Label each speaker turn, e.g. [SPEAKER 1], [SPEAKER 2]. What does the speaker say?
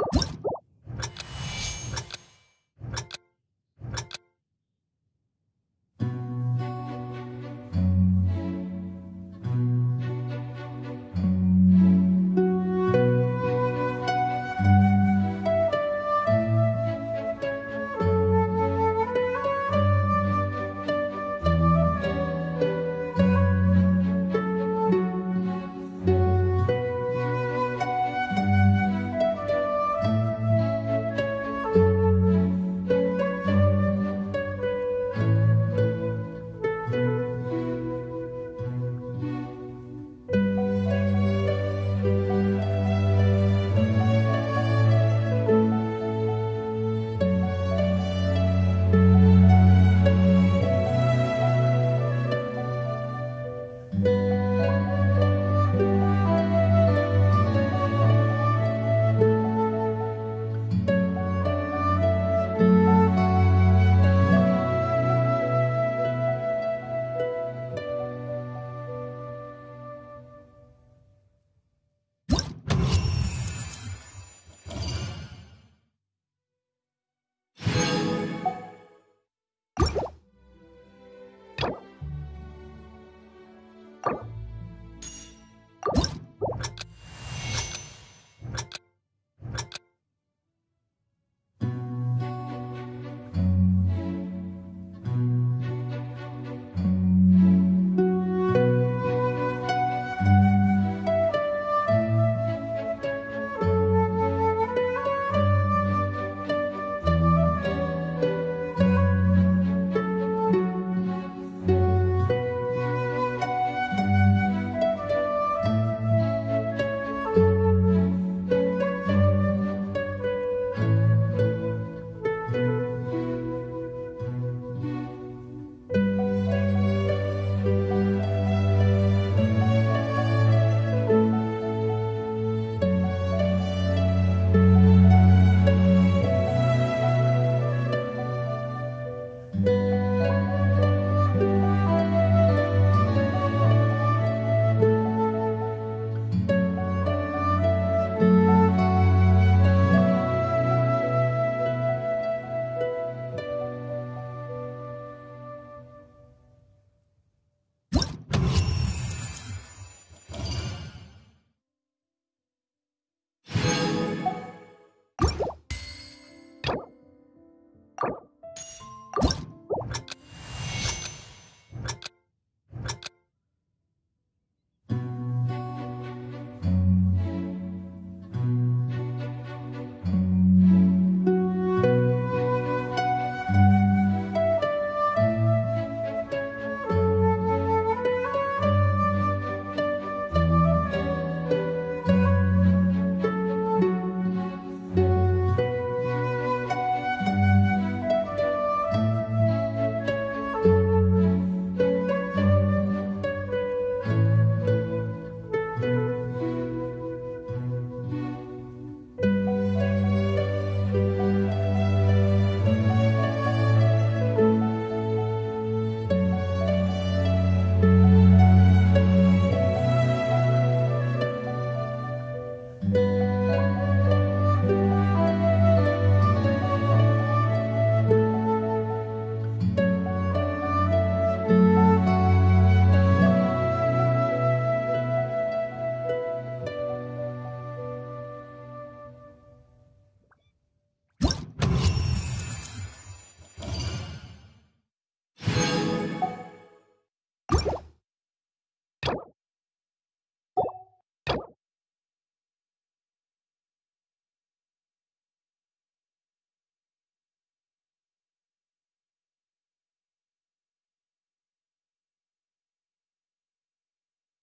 [SPEAKER 1] you